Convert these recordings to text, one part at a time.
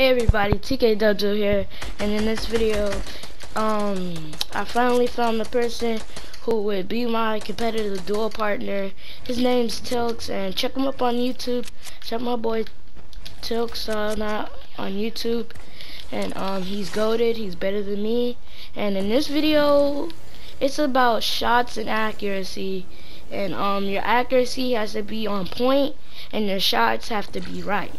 Hey everybody, TK Dubzo here, and in this video, um, I finally found the person who would be my competitive duel partner. His name's Tilks, and check him up on YouTube. Check my boy Tilks uh, on YouTube, and um, he's goaded. He's better than me. And in this video, it's about shots and accuracy, and um, your accuracy has to be on point, and your shots have to be right.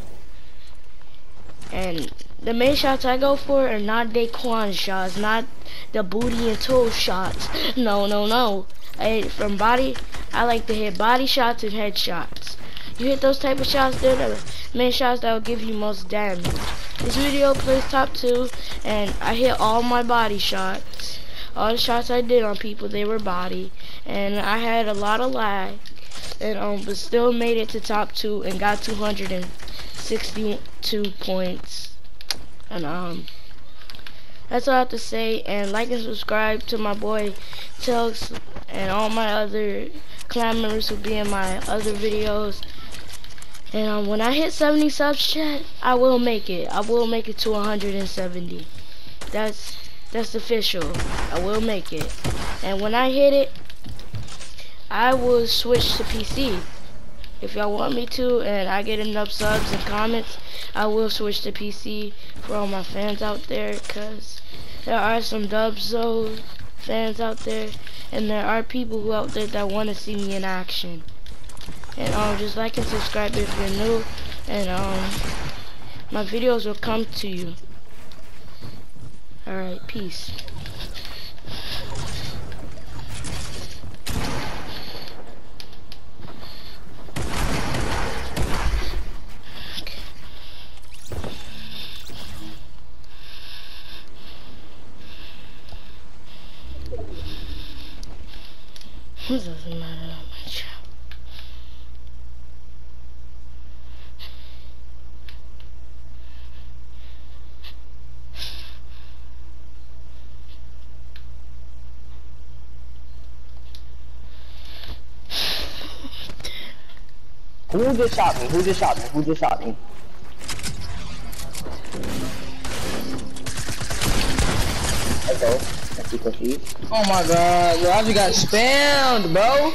And the main shots I go for are not Daquan shots, not the booty and toe shots. No, no, no. I, from body, I like to hit body shots and head shots. You hit those type of shots, they're the main shots that will give you most damage. This video plays top two, and I hit all my body shots. All the shots I did on people, they were body, and I had a lot of lag, and um, but still made it to top two and got 200 and 62 points. And um that's all I have to say and like and subscribe to my boy Tilks and all my other clan members who be in my other videos. And um, when I hit 70 subs chat, I will make it. I will make it to 170. That's that's official. I will make it. And when I hit it, I will switch to PC. If y'all want me to and I get enough subs and comments, I will switch to PC for all my fans out there because there are some Dubzo fans out there and there are people who out there that want to see me in action. And um, just like and subscribe if you're new and um, my videos will come to you. Alright, peace. This doesn't matter that much. Who just shot me? Who just shot me? Who just shot me? Okay. Let's. Oh my god, yo, I just got spammed, bro.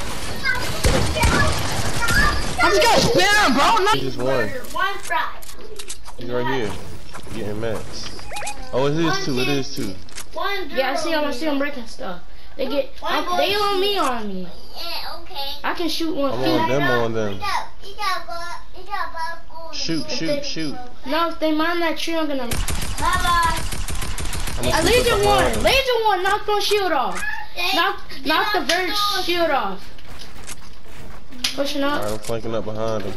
I just got spammed, bro. No He just won. One fry. He's right here. Getting max. Oh, it is two. It is two. One Yeah, I see them. I see them breaking stuff. They get. I, they on me on me. Yeah, okay. I can shoot one I'm on them on them. You got, you got, bu- you got bu- Shoot, shoot, shoot. No, if they mine that tree, I'm gonna. Bye-bye. I'm Gonna laser one. behind him. Laser one. Knock one shield off. Knock, knock the verge shield off. Pushing up. Alright, I'm flanking up behind him.